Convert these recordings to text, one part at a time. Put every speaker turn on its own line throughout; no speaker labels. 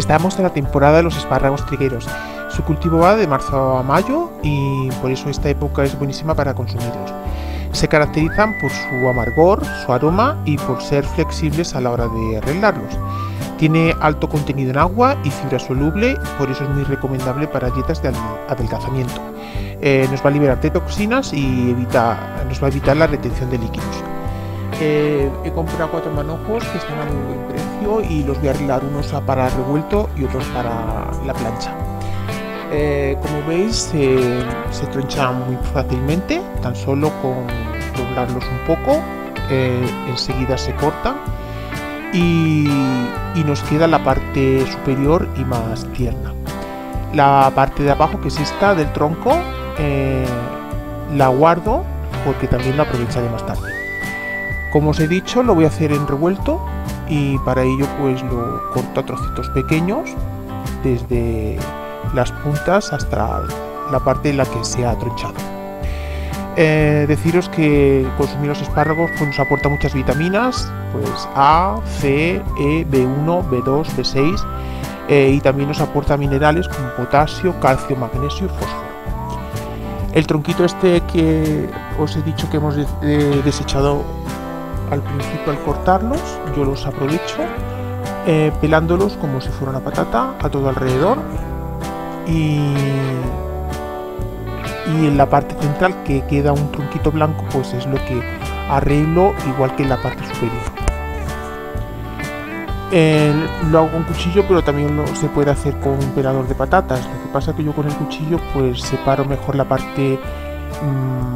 Estamos en la temporada de los espárragos trigueros. Su cultivo va de marzo a mayo y por eso esta época es buenísima para consumirlos. Se caracterizan por su amargor, su aroma y por ser flexibles a la hora de arreglarlos. Tiene alto contenido en agua y fibra soluble, por eso es muy recomendable para dietas de adelgazamiento. Eh, nos va a liberar de toxinas y nos va a evitar la retención de líquidos. Eh, he comprado cuatro manojos que están a muy buen precio y los voy a arreglar unos para revuelto y otros para la plancha. Eh, como veis se tronchan muy fácilmente, tan solo con doblarlos un poco, eh, enseguida se cortan y, nos queda la parte superior y más tierna. La parte de abajo, que es esta del tronco, la guardo porque también la aprovecharé más tarde. Como os he dicho, lo voy a hacer en revuelto y para ello pues lo corto a trocitos pequeños desde las puntas hasta la parte en la que se ha tronchado. Eh, deciros que consumir los espárragos pues, nos aporta muchas vitaminas, pues A, C, E, B1, B2, B6 y también nos aporta minerales como potasio, calcio, magnesio y fósforo. El tronquito este que os he dicho que hemos desechado al principio al cortarlos yo los aprovecho eh, pelándolos como si fuera una patata a todo alrededor. Y, y en la parte central que queda un tronquito blanco pues es lo que arreglo igual que en la parte superior. Lo hago con cuchillo pero también se puede hacer con un pelador de patatas. Lo que pasa que yo con el cuchillo pues separo mejor la parte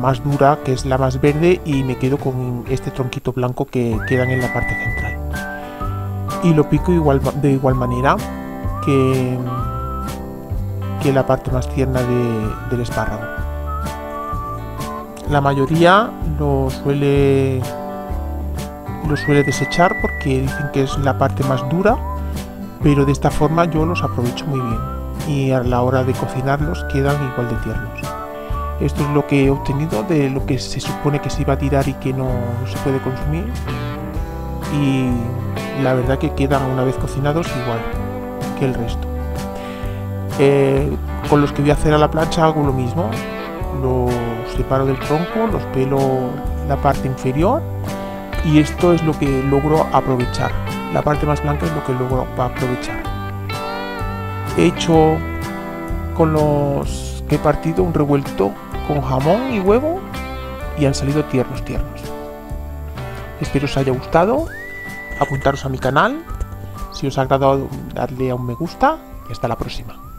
más dura, que es la más verde, y me quedo con este tronquito blanco que quedan en la parte central. Y lo pico igual, de igual manera que, que la parte más tierna del espárrago. La mayoría lo suele, lo suele desechar porque dicen que es la parte más dura, pero de esta forma yo los aprovecho muy bien y a la hora de cocinarlos quedan igual de tiernos. Esto es lo que he obtenido de lo que se supone que se iba a tirar y que no, se puede consumir. Y la verdad que quedan una vez cocinados igual que el resto. Eh, con los que voy a hacer a la plancha hago lo mismo. Los separo del tronco, los pelo la parte inferior y esto es lo que logro aprovechar. La parte más blanca es lo que logro aprovechar. He hecho con los he partido un revuelto con jamón y huevo y han salido tiernos tiernos. Espero os haya gustado, apuntaros a mi canal, si os ha agradado darle a un me gusta y hasta la próxima.